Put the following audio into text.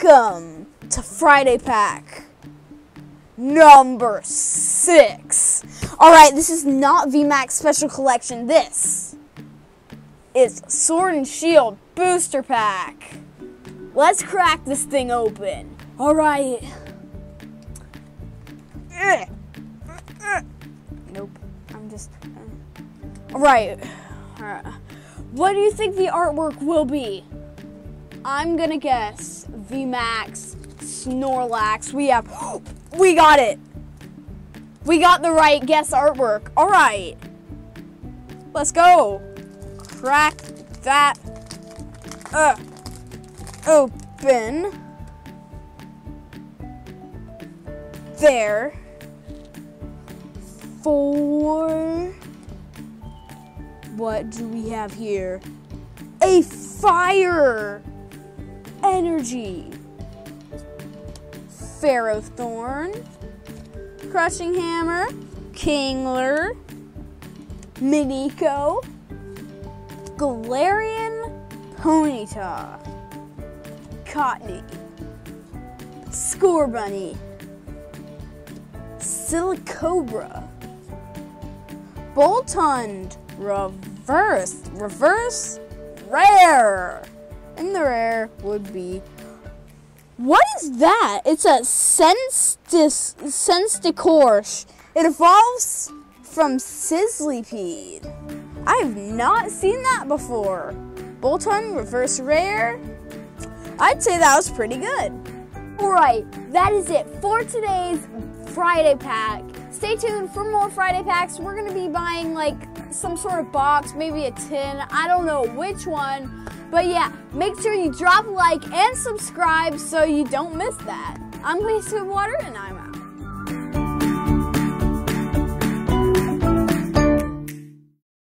Welcome to Friday Pack number six. All right, this is not VMAX Special Collection. This is Sword and Shield Booster Pack. Let's crack this thing open. All right. Nope. I'm just. uh, All right. Right. What do you think the artwork will be? I'm gonna guess VMAX Snorlax. We have. We got it. We got the right guess artwork. All right. Let's go. Crack that uh, open. There. For. What do we have here? A fire energy. Ferrothorn, Crushing Hammer, Kingler, Miniko, Galarian Ponyta, Cottonee, Scorbunny, Silicobra, Boltund, Reverse, Reverse, Rare. And the rare would be what is that? It's a Senstis, Centiskorch. It evolves from Sizzlipede. I have not seen that before. Boltund, reverse rare. I'd say that was pretty good. Alright, that is it for today's Friday pack. Stay tuned for more Friday packs. We're going to be buying like some sort of box, maybe a tin. I don't know which one. But yeah, make sure you drop a like and subscribe so you don't miss that. I'm Lisa Water and I'm out.